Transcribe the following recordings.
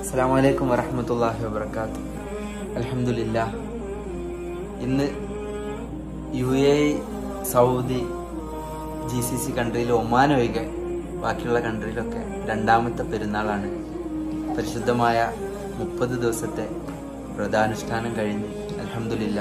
അസ്സാമലൈക്കും വരഹമത്തല്ലാഹി വബർക്കാത്തു അലഹമുല്ല ഇന്ന് U A Saudi G C C കൺട്രിയിൽ ഒമാൻ ഒഴികെ ബാക്കിയുള്ള കൺട്രിയിലൊക്കെ രണ്ടാമത്തെ പെരുന്നാളാണ് പരിശുദ്ധമായ മുപ്പത് ദിവസത്തെ വ്രതാനുഷ്ഠാനം കഴിഞ്ഞ് അലഹമില്ല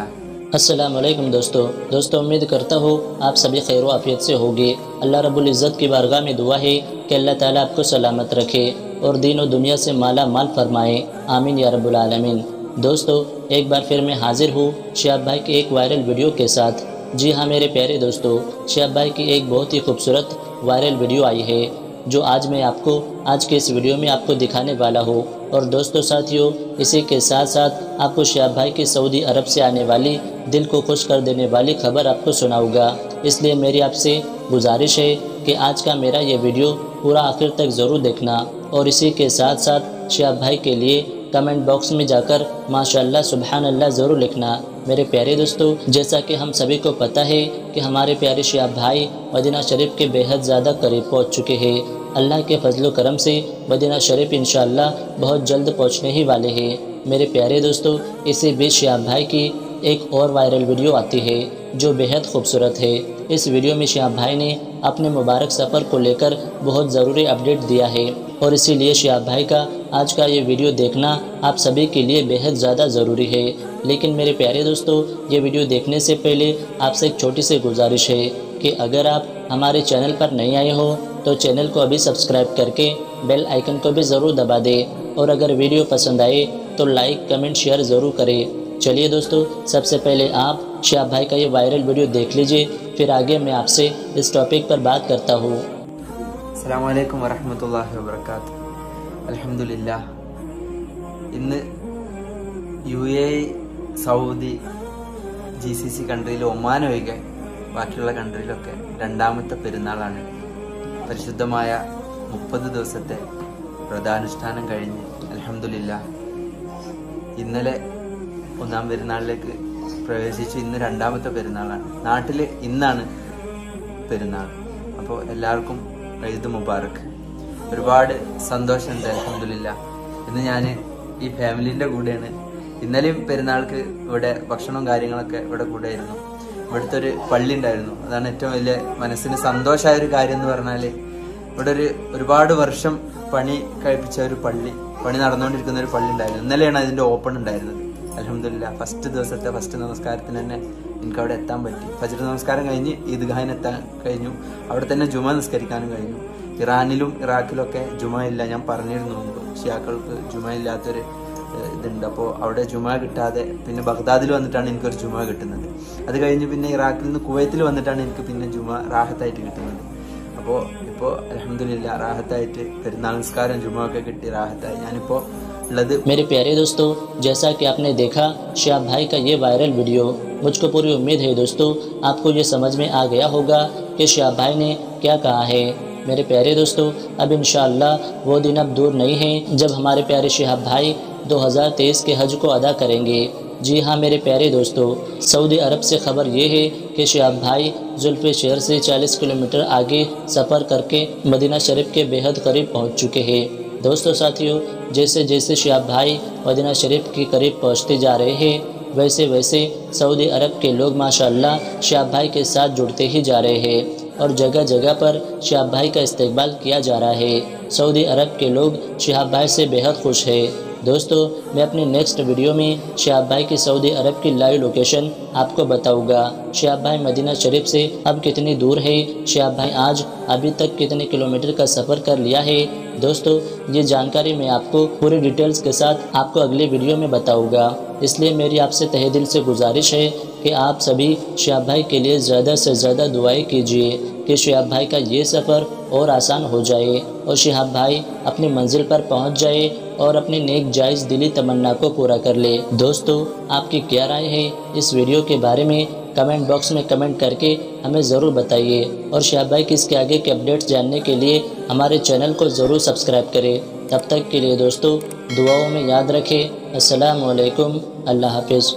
अस्सलाम वालेकुम दोस्तों दोस्तों उम्मीद करता हूँ आप सभी खैर आफियत से होंगे अल्लाह रब्बुल इज़्ज़त की बारगाह में दुआ है कि अल्लाह ताला आपको सलामत रखे और दीन और दुनिया से माला माल फरमाए आमीन या रब्बुल आलमीन दोस्तों एक बार फिर मैं हाजिर हूँ शियाब भाई के एक वायरल वीडियो के साथ जी हाँ मेरे प्यारे दोस्तों शेब भाई की एक बहुत ही खूबसूरत वायरल वीडियो आई है, जो आज मैं आपको, आज के इस वीडियो में आपको दिखाने वाला हूँ। और दोस्तों साथियों, इसी के साथ साथ आपको शियाब भाई की सऊदी अरब से आने वाली, दिल को खुश कर देने वाली खबर आपको सुनाऊँगा। इसलिए मेरी आपसे गुजारिश है कि आज का मेरा ये वीडियो पूरा आखिर तक ज़रूर देखना। और इसी के साथ साथ शियाब भाई के लिए कमेंट बॉक्स में जाकर माशाल्लाह सुबहान अल्लाह ज़रूर लिखना। मेरे प्यारे दोस्तों, जैसा कि हम सभी को पता है कि हमारे प्यारे शियाब भाई मदीना शरीफ के बेहद ज़्यादा करीब पहुँच चुके हैं। अल्लाह के फजलो करम से मदीना शरीफ इंशाल्लाह बहुत जल्द पहुँचने ही वाले हैं। मेरे प्यारे दोस्तों, इसी बीच शियाब भाई की एक और वायरल वीडियो आती है, जो बेहद खूबसूरत है। इस वीडियो में शियाब भाई ने अपने मुबारक सफ़र को लेकर बहुत ज़रूरी अपडेट दिया है। और इसीलिए शियाब भाई का आज का ये वीडियो देखना आप सभी के लिए बेहद ज़्यादा ज़रूरी है। लेकिन मेरे प्यारे दोस्तों, ये वीडियो देखने से पहले आपसे एक छोटी सी गुजारिश है कि अगर आप हमारे चैनल पर नहीं आए हो तो चैनल को अभी सब्सक्राइब करके बेल आइकन को भी ज़रूर दबा दें। और अगर वीडियो पसंद आए तो लाइक, कमेंट, शेयर ज़रूर करें। चलिए दोस्तों, सबसे पहले आप शियाब भाई का ये वायरल वीडियो देख लीजिए, फिर आगे मैं आपसे इस टॉपिक पर बात करता हूँ। അസ്സാം വലൈക്കും വരഹമത്തല്ലാഹി വബർക്കാത്ത് അലഹമില്ല ഇന്ന് U A Saudi G C C കൺട്രിയിൽ Oman ഒഴികെ ബാക്കിയുള്ള കൺട്രിയിലൊക്കെ രണ്ടാമത്തെ പെരുന്നാളാണ്. പരിശുദ്ധമായ മുപ്പത് ദിവസത്തെ വ്രതാനുഷ്ഠാനം കഴിഞ്ഞ് അലഹമില്ല ഇന്നലെ ഒന്നാം പെരുന്നാളിലേക്ക് പ്രവേശിച്ച്. ഇന്ന് രണ്ടാമത്തെ പെരുന്നാളാണ്. നാട്ടിൽ ഇന്നാണ് പെരുന്നാൾ. അപ്പോൾ എല്ലാവർക്കും ഈദ് മുബാറക്. ഒരുപാട് സന്തോഷമുണ്ട് അലഹമില്ല ഇന്ന് ഞാൻ ഈ ഫാമിലിന്റെ കൂടെയാണ്. ഇന്നലെയും പെരുന്നാൾക്ക് ഇവിടെ ഭക്ഷണവും കാര്യങ്ങളൊക്കെ ഇവിടെ കൂടെയായിരുന്നു. ഇവിടുത്തെ ഒരു പള്ളി ഉണ്ടായിരുന്നു. അതാണ് ഏറ്റവും വലിയ മനസ്സിന് സന്തോഷമായ ഒരു കാര്യം എന്ന് പറഞ്ഞാൽ ഇവിടെ ഒരു ഒരുപാട് വർഷം പണി കഴിപ്പിച്ച ഒരു പള്ളി പണി നടന്നുകൊണ്ടിരിക്കുന്ന ഒരു പള്ളി ഉണ്ടായിരുന്നു. ഇന്നലെയാണ് അതിന്റെ ഓപ്പൺ ഉണ്ടായിരുന്നത്. അലഹമില്ല ഫസ്റ്റ് ദിവസത്തെ ഫസ്റ്റ് നമസ്കാരത്തിന് തന്നെ എനിക്ക് അവിടെ എത്താൻ പറ്റി. ഫജർ നമസ്കാരം കഴിഞ്ഞ് ഈദ്ഗാഹിന് എത്താൻ കഴിഞ്ഞു. അവിടെ തന്നെ ജുമ നിസ്കരിക്കാനും കഴിഞ്ഞു. ഇറാനിലും ഇറാഖിലും ഒക്കെ ജുമ ഇല്ല ഞാൻ പറഞ്ഞിരുന്നു മുമ്പ്. ഷിയാക്കൾക്ക് ജുമ ഇല്ലാത്തൊരു ഇതുണ്ട്. അപ്പോൾ അവിടെ ജുമ കിട്ടാതെ പിന്നെ ബഗ്ദാദിൽ വന്നിട്ടാണ് എനിക്കൊരു ജുമ കിട്ടുന്നത്. അത് കഴിഞ്ഞ് പിന്നെ ഇറാഖിൽ നിന്ന് കുവൈത്തിൽ വന്നിട്ടാണ് എനിക്ക് പിന്നെ ജുമ റാഹത്തായിട്ട് കിട്ടുന്നത്. അപ്പോൾ ഇപ്പോൾ അലഹമില്ല റാഹത്തായിട്ട് പെരുന്നാൾ നിസ്കാരം ജുമ ഒക്കെ കിട്ടി റാഹത്തായി. ഞാനിപ്പോൾ मेरे प्यारे दोस्तों, जैसा कि आपने देखा, श्याम भाई का ये वायरल वीडियो मुझको पूरी उम्मीद है दोस्तों, आपको ये समझ में आ गया होगा कि श्याम भाई ने क्या कहा है। मेरे प्यारे दोस्तों, अब इन वो दिन अब दूर नहीं है जब हमारे प्यारे शहाब भाई 2023 के हज को अदा करेंगे। जी हाँ मेरे प्यारे दोस्तों, सऊदी अरब से ख़बर ये है कि शहाब भाई जुल्फ शहर से 40 किलोमीटर आगे सफ़र करके मदीना शरीफ के बेहद करीब पहुँच चुके हैं। दोस्तों, साथियों, जैसे जैसे शिहाब भाई मदीना शरीफ के करीब पहुँचते जा रहे हैं, वैसे वैसे सऊदी अरब के लोग माशाल्लाह शिहाब भाई के साथ जुड़ते ही जा रहे हैं और जगह जगह पर शिहाब भाई का इस्तेमाल किया जा रहा है। सऊदी अरब के लोग शिहाब भाई से बेहद खुश है। दोस्तों, मैं अपनी नेक्स्ट वीडियो में शिहाब भाई की सऊदी अरब की लाइव लोकेशन आपको बताऊँगा। शिहाब भाई मदीना शरीफ से अब कितनी दूर है? शिहाब भाई आज अभी तक कितने किलोमीटर का सफ़र कर लिया है? दोस्तों, ये जानकारी मैं आपको पूरी डिटेल्स के साथ आपको अगले वीडियो में बताऊँगा। इसलिए मेरी आपसे तहे दिल से गुजारिश है कि आप सभी शिहाब भाई के लिए ज़्यादा से ज़्यादा दुआएँ कीजिए कि शिहाब भाई का ये सफ़र और आसान हो जाए और शिहाब भाई अपनी मंजिल पर पहुँच जाए और अपने नेक जायज़ दिली तमन्ना को पूरा कर ले। दोस्तों, आपकी क्या राय है? इस वीडियो के बारे में कमेंट बॉक्स में कमेंट करके हमें ज़रूर बताइए। और शाहबाई की इसके आगे के अपडेट्स जानने के लिए हमारे चैनल को ज़रूर सब्सक्राइब करें। तब तक के लिए दोस्तों, दुआओं में याद रखें। अस्सलाम वालेकुम अल्लाह हाफिज़।